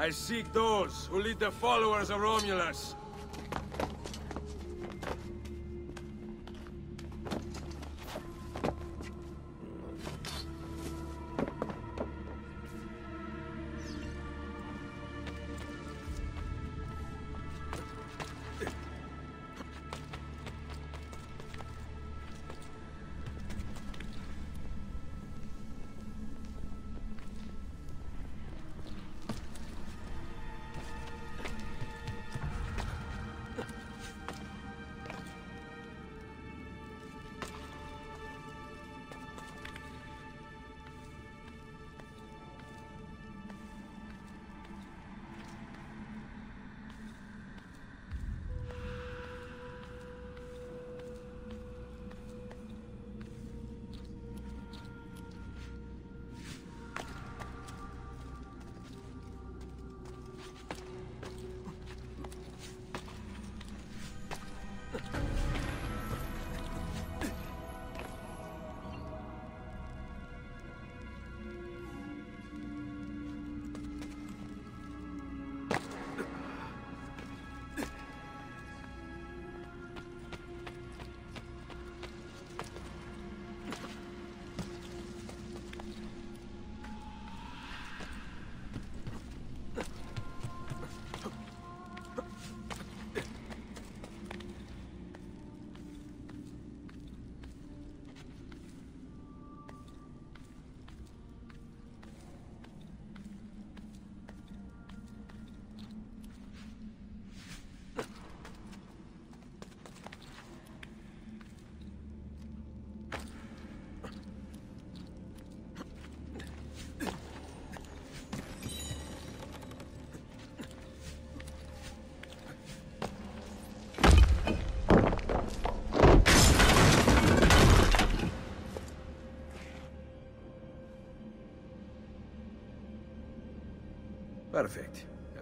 I seek those who lead the followers of Romulus.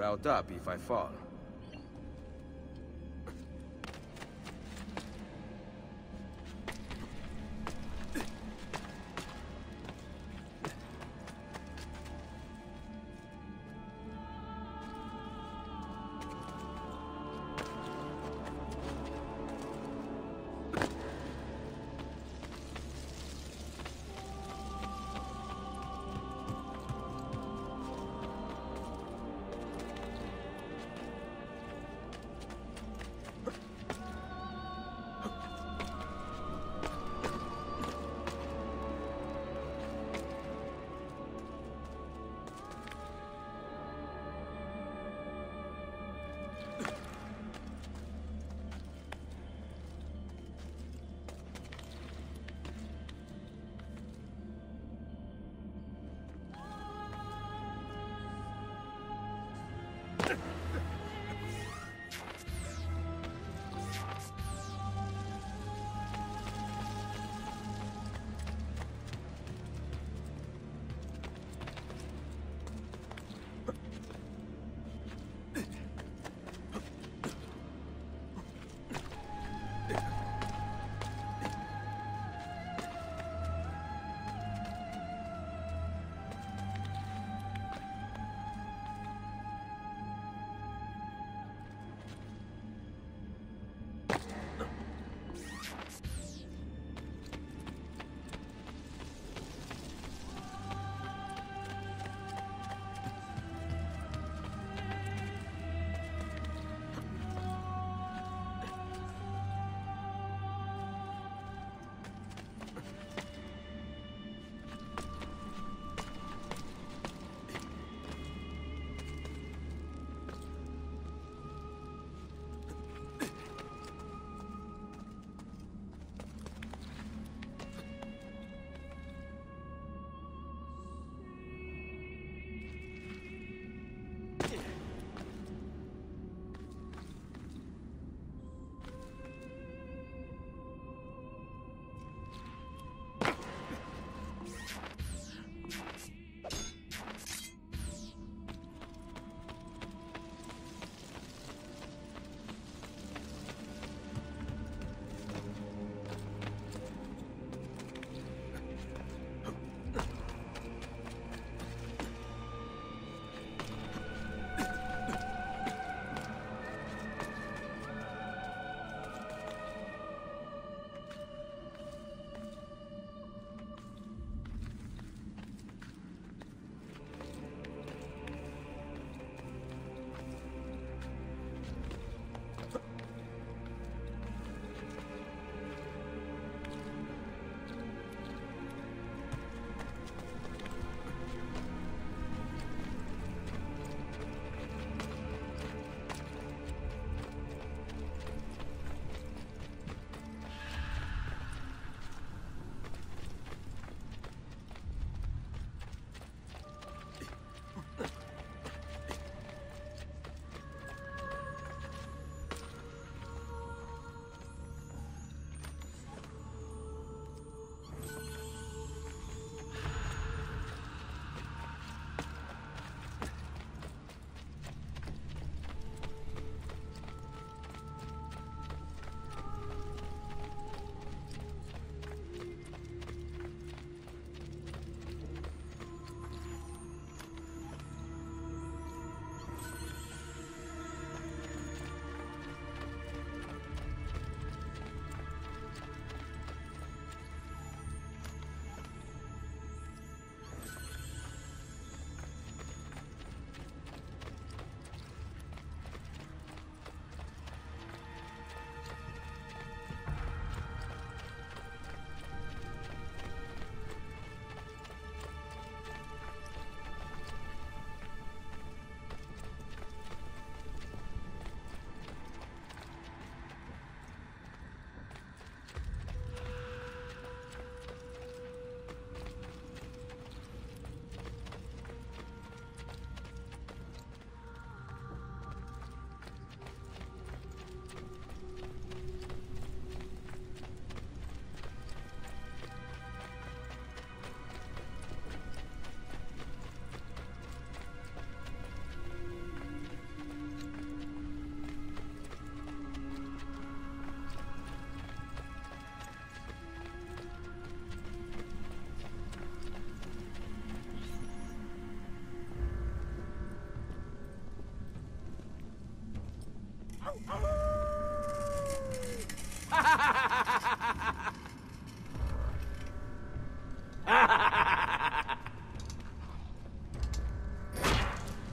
Route up if I fall.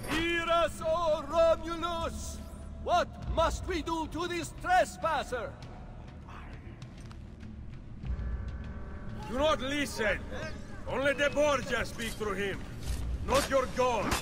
Hear us, O Romulus! What must we do to this trespasser? Do not listen. Only the Borgia speak through him, not your god.